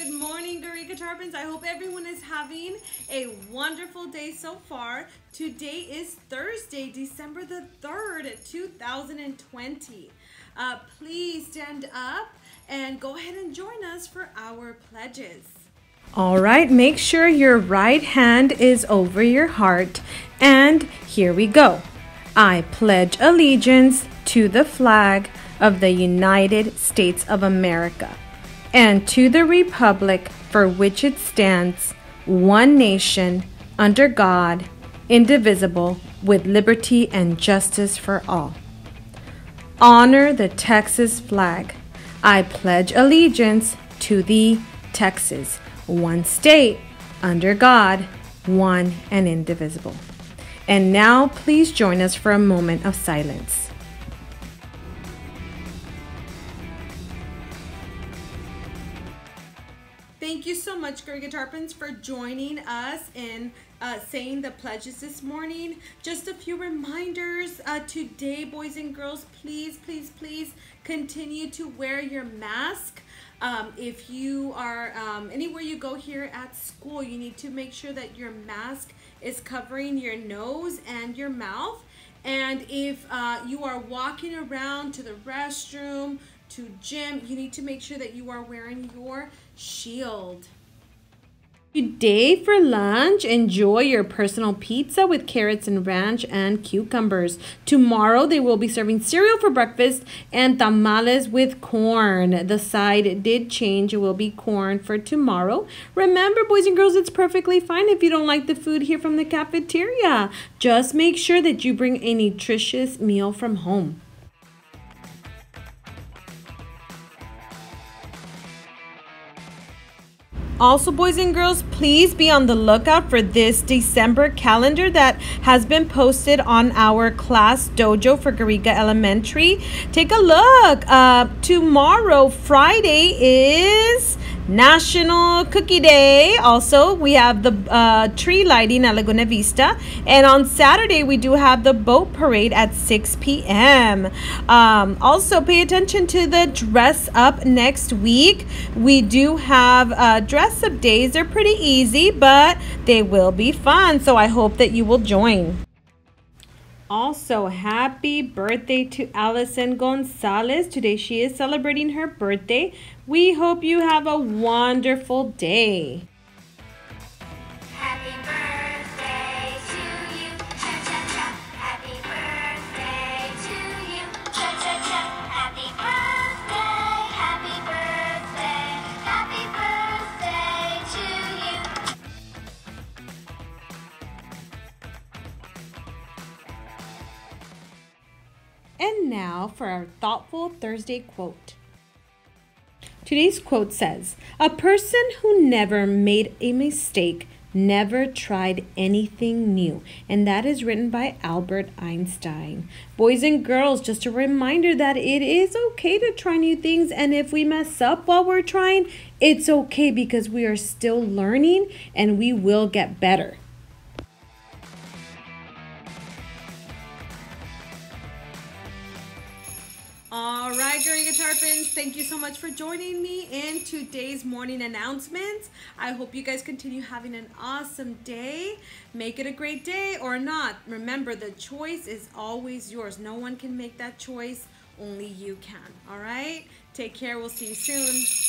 Good morning, Garriga Tarpons. I hope everyone is having a wonderful day so far. Today is Thursday, December the 3rd, 2020. Uh, please stand up and go ahead and join us for our pledges. All right, make sure your right hand is over your heart. And here we go. I pledge allegiance to the flag of the United States of America and to the republic for which it stands, one nation, under God, indivisible, with liberty and justice for all. Honor the Texas flag. I pledge allegiance to the Texas, one state, under God, one and indivisible. And now, please join us for a moment of silence. Thank you so much, Garriga Tarpons, for joining us in uh, saying the pledges this morning. Just a few reminders uh, today, boys and girls, please, please, please continue to wear your mask. Um, if you are um, anywhere you go here at school, you need to make sure that your mask is covering your nose and your mouth. And if uh, you are walking around to the restroom, to gym, you need to make sure that you are wearing your shield. Today for lunch, enjoy your personal pizza with carrots and ranch and cucumbers. Tomorrow they will be serving cereal for breakfast and tamales with corn. The side did change. It will be corn for tomorrow. Remember, boys and girls, it's perfectly fine if you don't like the food here from the cafeteria. Just make sure that you bring a nutritious meal from home. Also, boys and girls, please be on the lookout for this December calendar that has been posted on our ClassDojo for Garriga Elementary. Take a look. Uh, tomorrow, Friday, is National Cookie Day. Also, we have the uh, tree lighting at Laguna Vista. And on Saturday, we do have the boat parade at 6 p.m. Um, also, pay attention to the dress up next week. We do have uh, dress up days. They're pretty easy, but they will be fun. So I hope that you will join. Also, happy birthday to Allison Gonzalez. Today she is celebrating her birthday. We hope you have a wonderful day. Now for our thoughtful Thursday quote. Today's quote says A person who never made a mistake never tried anything new. And that is written by Albert Einstein. Boys and girls, just a reminder that it is okay to try new things. And if we mess up while we're trying, it's okay because we are still learning and we will get better. All right, Girly Tarpons, thank you so much for joining me in today's morning announcements. I hope you guys continue having an awesome day. Make it a great day or not. Remember, the choice is always yours. No one can make that choice, only you can. All right? Take care. We'll see you soon.